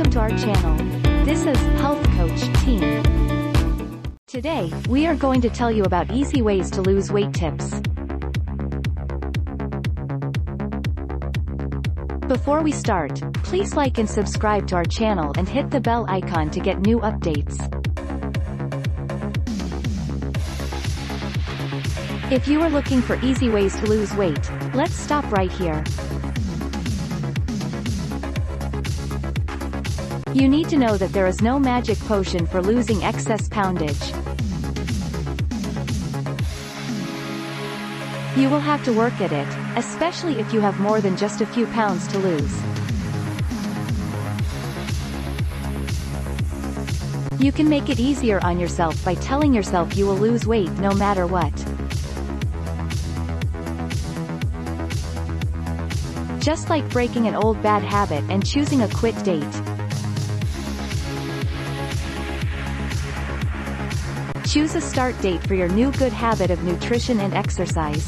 welcome to our channel. This is Health Coach Team. Today, we are going to tell you about easy ways to lose weight tips. Before we start, please like and subscribe to our channel and hit the bell icon to get new updates. If you are looking for easy ways to lose weight, let's stop right here. You need to know that there is no magic potion for losing excess poundage. You will have to work at it, especially if you have more than just a few pounds to lose. You can make it easier on yourself by telling yourself you will lose weight no matter what. Just like breaking an old bad habit and choosing a quit date. Choose a start date for your new good habit of nutrition and exercise.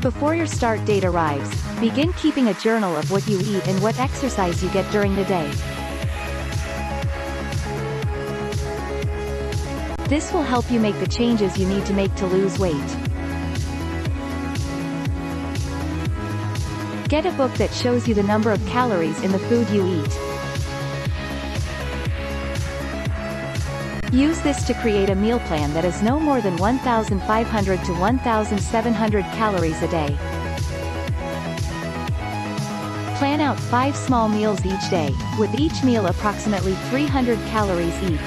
Before your start date arrives, begin keeping a journal of what you eat and what exercise you get during the day. This will help you make the changes you need to make to lose weight. Get a book that shows you the number of calories in the food you eat. Use this to create a meal plan that is no more than 1,500 to 1,700 calories a day. Plan out 5 small meals each day, with each meal approximately 300 calories each.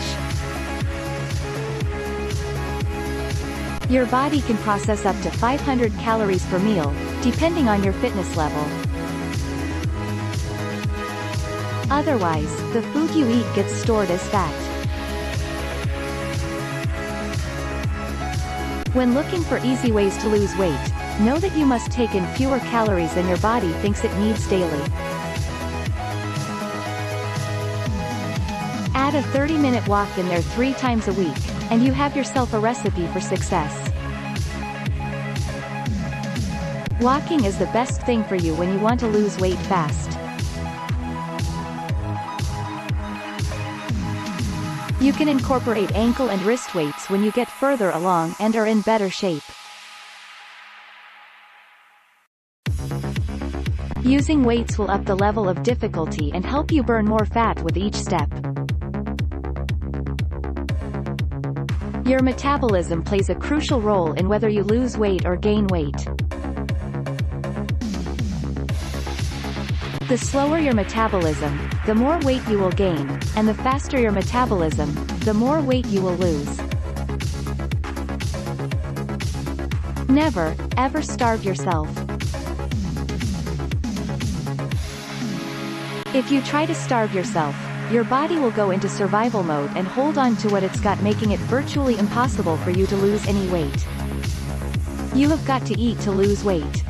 Your body can process up to 500 calories per meal, depending on your fitness level. Otherwise, the food you eat gets stored as fat. When looking for easy ways to lose weight, know that you must take in fewer calories than your body thinks it needs daily. Add a 30-minute walk in there three times a week, and you have yourself a recipe for success. Walking is the best thing for you when you want to lose weight fast. You can incorporate ankle and wrist weights when you get further along and are in better shape. Using weights will up the level of difficulty and help you burn more fat with each step. Your metabolism plays a crucial role in whether you lose weight or gain weight. The slower your metabolism, the more weight you will gain, and the faster your metabolism, the more weight you will lose. Never, ever starve yourself. If you try to starve yourself, your body will go into survival mode and hold on to what it's got making it virtually impossible for you to lose any weight. You have got to eat to lose weight.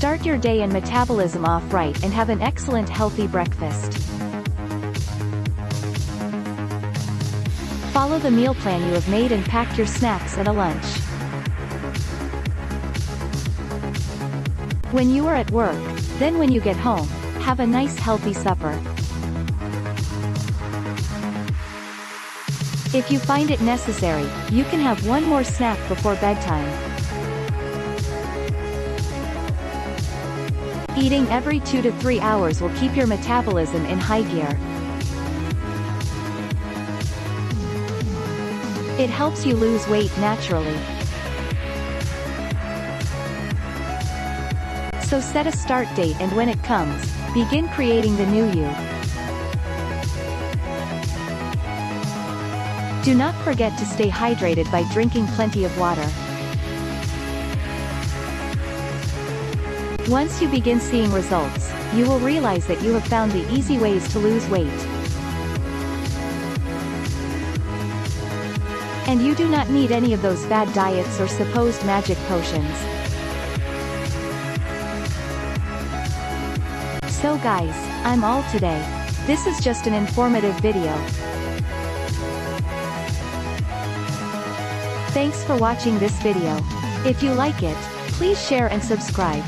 Start your day and metabolism off right and have an excellent healthy breakfast. Follow the meal plan you have made and pack your snacks and a lunch. When you are at work, then when you get home, have a nice healthy supper. If you find it necessary, you can have one more snack before bedtime. Eating every 2 to 3 hours will keep your metabolism in high gear. It helps you lose weight naturally. So set a start date and when it comes, begin creating the new you. Do not forget to stay hydrated by drinking plenty of water. Once you begin seeing results, you will realize that you have found the easy ways to lose weight. And you do not need any of those bad diets or supposed magic potions. So guys, I'm all today. This is just an informative video. Thanks for watching this video. If you like it, please share and subscribe.